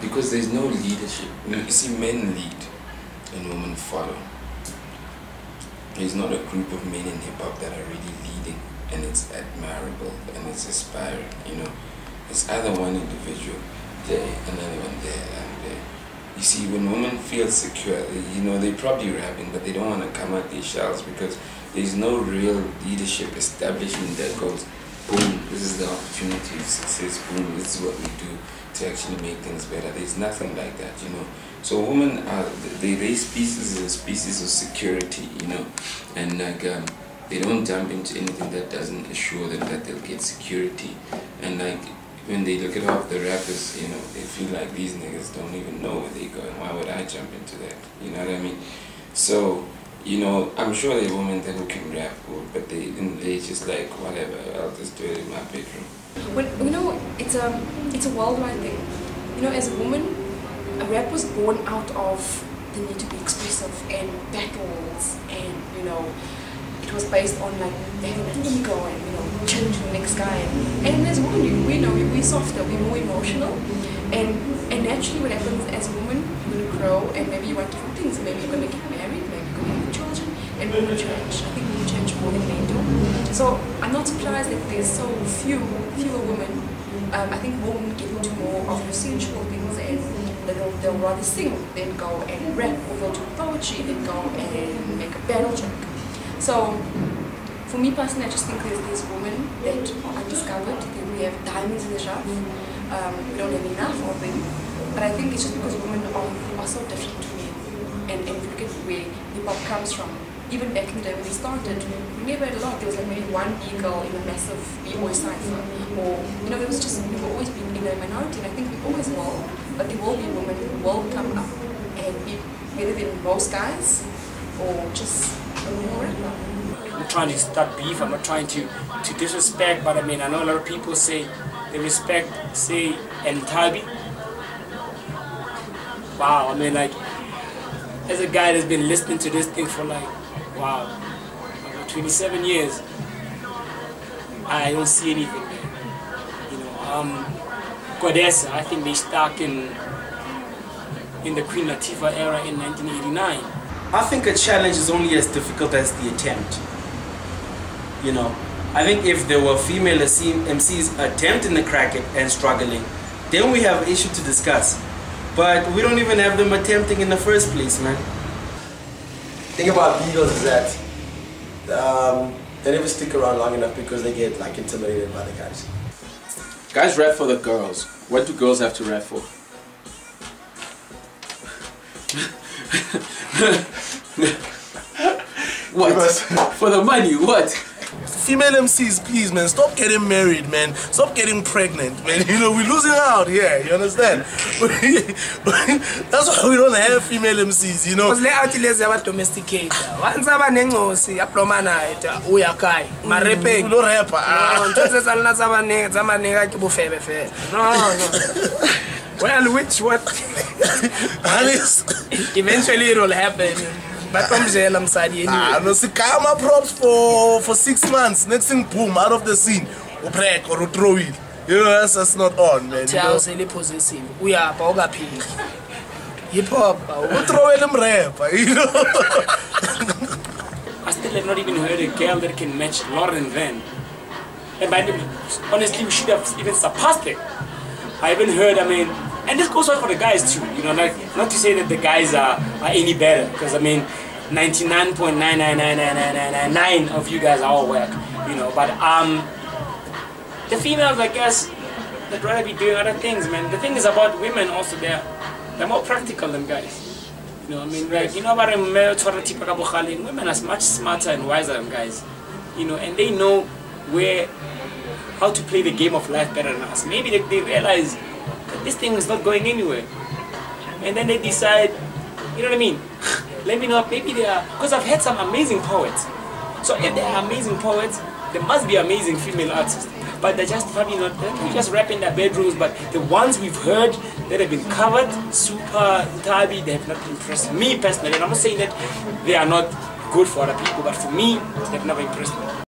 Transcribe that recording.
Because there's no leadership. You see, men lead and women follow. There's not a group of men in hip hop that are really leading, and it's admirable and it's inspiring. You know, it's either one individual there, another one there, and there. You see, when women feel secure, you know, they probably rapping, but they don't want to come out their shells because there's no real leadership establishment that goes, boom, this is the opportunity of success, boom, this is what we do to actually make things better. There's nothing like that, you know. So women are, they raise species a species of security, you know, and like, um, they don't jump into anything that doesn't assure them that they'll get security. And like, when they look at all the rappers, you know, they feel like these niggas don't even know where they're going. Why would I jump into that? You know what I mean? So, you know, I'm sure there are women that who can rap, but they they just like whatever. I'll just do it in my bedroom. When you know, it's a it's a worldwide thing. You know, as a woman, a rap was born out of the need to be expressive and battles, and you know, it was based on like having an ego and you know challenging the next guy. And as women you, we know we're softer, we're more emotional, and and naturally, what happens as a woman, you're gonna grow, and maybe you want different things. Maybe you're gonna get married, maybe you're gonna have children, and women change. I think women change more than men do. So I'm not surprised that there's so few fewer women. Um, I think women get into more of the sensual things and they'll, they'll rather sing than go and rap or they'll do poetry than go and make a battle track. So for me personally, I just think there's these women that are undiscovered, that we have diamonds in the rough. Um, we don't have enough of them. But I think it's just because women are, are so different to men. And, and if you look at where hip hop comes from, even back in the day when we started, we never had a lot. There was like maybe one B-girl in a massive B-boy cipher. Or, you know, there was just, we've always been in a minority, and I think we always will. But there will be women who will come up and be better than most guys, or just. I'm trying to start beef, I'm not trying to, to disrespect, but I mean, I know a lot of people say they respect, say, El Tabi. Wow, I mean, like, as a guy that's been listening to this thing for like, wow, about 27 years, I don't see anything there. You know, um, Godessa, I think they stuck in in the Queen Latifah era in 1989. I think a challenge is only as difficult as the attempt. You know, I think if there were female MCs attempting the crack it and struggling, then we have an issue to discuss. But we don't even have them attempting in the first place, man. thing about B-girls is that um, they never stick around long enough because they get like intimidated by the guys. Guys rap for the girls. What do girls have to rap for? what? For the money, what? Female MCs, please, man, stop getting married, man. Stop getting pregnant, man. You know, we're losing out here, you understand? That's why we don't have female MCs, you know. Because layout lezi yabadomesticate once abanengosi yaplomanaita uyakai marepeng mm, ulo rapper ah. ntho tse tsa lona tsa manega ke bofebe fela no no well which what eventually it will happen batomzela msadi Ah, no, Sikama props for for six months. Next thing, boom, out of the scene, or break or throw it. You know, that's, that's not on, man. You know? awusele possessive uyapha ukaphili hip hop throw in them rapper, you know. I still have not even heard a girl that can match Lauren Van. And by the honestly, we should have even surpassed it. I haven't heard, I mean, and this goes on for the guys too, you know, like, not to say that the guys are, are any better, because I mean, 99.9999999 of you guys are all work, you know, but um, the females, I guess, they'd rather be doing other things, man. The thing is about women also, they're, they're more practical than guys. You know, I mean, like, you know about a women are much smarter and wiser than guys. You know, and they know where, how to play the game of life better than us. Maybe they, they realize this thing is not going anywhere. And then they decide, you know what I mean? Let me know, maybe they are, because I've had some amazing poets. So if they are amazing poets, there must be amazing female artists. But they're just probably not, they're just rap in their bedrooms. But the ones we've heard that have been covered, super tabi, they have not impressed me personally. And I'm not saying that they are not good for other people, but for me, they've never impressed me.